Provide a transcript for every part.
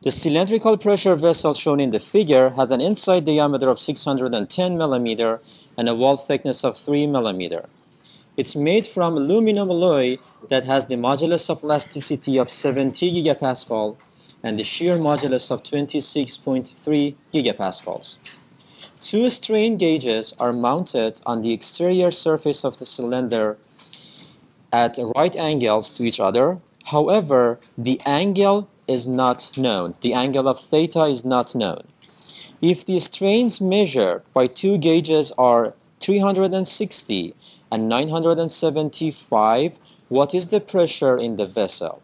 The cylindrical pressure vessel shown in the figure has an inside diameter of 610 millimeter and a wall thickness of 3 millimeter. It's made from aluminum alloy that has the modulus of elasticity of 70 gigapascal and the shear modulus of 26.3 gigapascals. Two strain gauges are mounted on the exterior surface of the cylinder at right angles to each other. However, the angle is not known. The angle of theta is not known. If the strains measured by two gauges are 360 and 975, what is the pressure in the vessel?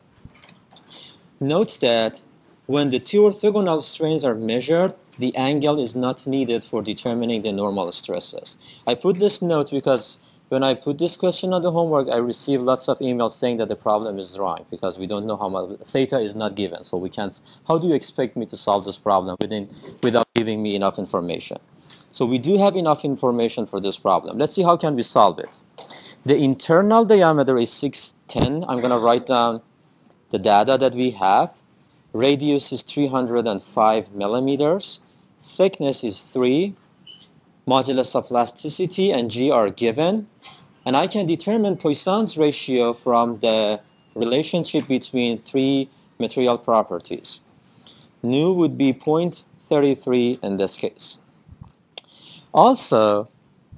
Note that when the two orthogonal strains are measured, the angle is not needed for determining the normal stresses. I put this note because when I put this question on the homework, I received lots of emails saying that the problem is wrong because we don't know how much theta is not given. So we can't, how do you expect me to solve this problem within, without giving me enough information? So we do have enough information for this problem. Let's see how can we solve it. The internal diameter is 610. I'm going to write down the data that we have. Radius is 305 millimeters. Thickness is 3 modulus of elasticity and G are given. And I can determine Poisson's ratio from the relationship between three material properties. Nu would be 0.33 in this case. Also,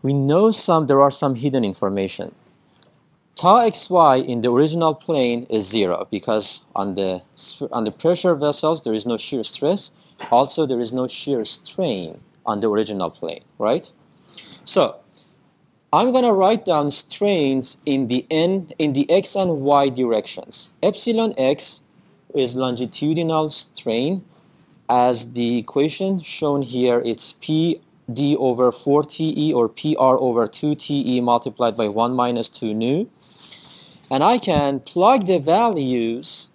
we know some there are some hidden information. Tau xy in the original plane is zero because on the on the pressure vessels there is no shear stress. Also, there is no shear strain on the original plane, right? So I'm going to write down strains in the n in the x and y directions. Epsilon x is longitudinal strain. As the equation shown here, it's p d over 4te or pr over 2te multiplied by 1 minus 2 nu. And I can plug the values.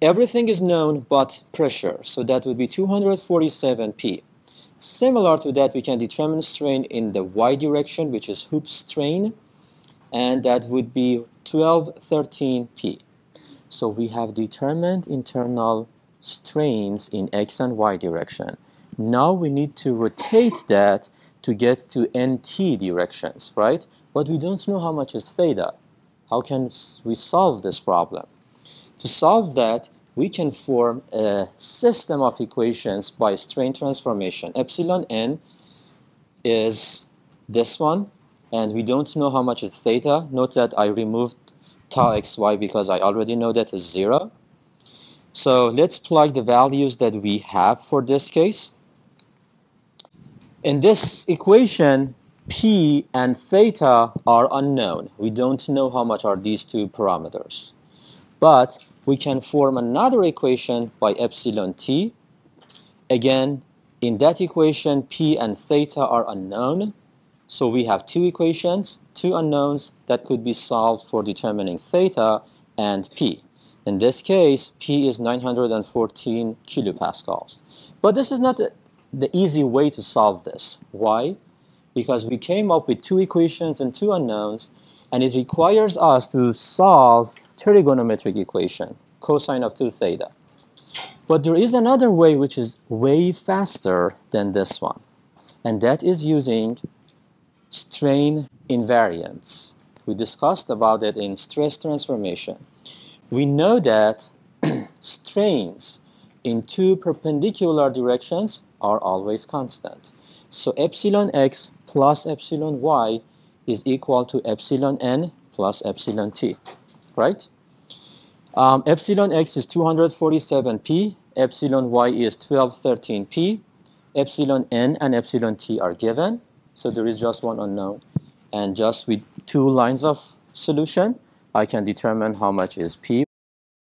Everything is known but pressure. So that would be 247 p. Similar to that, we can determine strain in the y direction, which is hoop strain, and that would be 1213p. So we have determined internal strains in x and y direction. Now we need to rotate that to get to nt directions, right? But we don't know how much is theta. How can we solve this problem? To solve that, we can form a system of equations by strain transformation. Epsilon n is this one, and we don't know how much is theta. Note that I removed tau xy because I already know that is 0. So let's plug the values that we have for this case. In this equation, p and theta are unknown. We don't know how much are these two parameters. But we can form another equation by epsilon t. Again, in that equation, p and theta are unknown. So we have two equations, two unknowns that could be solved for determining theta and p. In this case, p is 914 kilopascals. But this is not the easy way to solve this. Why? Because we came up with two equations and two unknowns, and it requires us to solve trigonometric equation, cosine of 2 theta. But there is another way which is way faster than this one, and that is using strain invariance. We discussed about it in stress transformation. We know that strains in two perpendicular directions are always constant. So epsilon x plus epsilon y is equal to epsilon n plus epsilon t right? Um, epsilon x is 247p, epsilon y is 1213p, epsilon n and epsilon t are given, so there is just one unknown. And just with two lines of solution, I can determine how much is p.